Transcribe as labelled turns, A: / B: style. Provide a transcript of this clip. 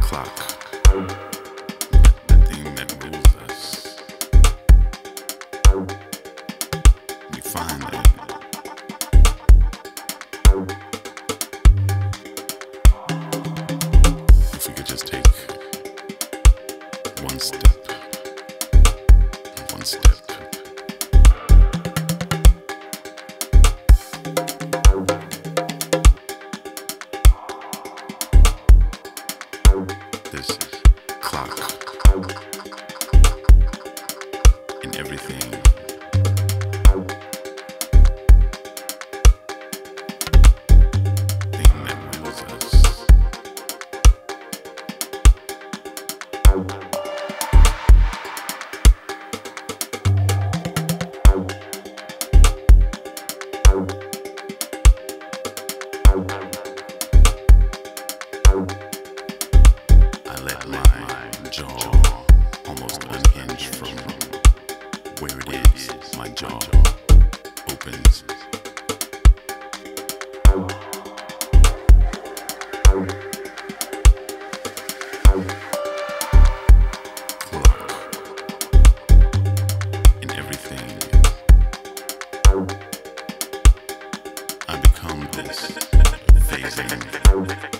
A: Clock. jaw almost unhinged from where it is. My jaw opens. I become this phasing.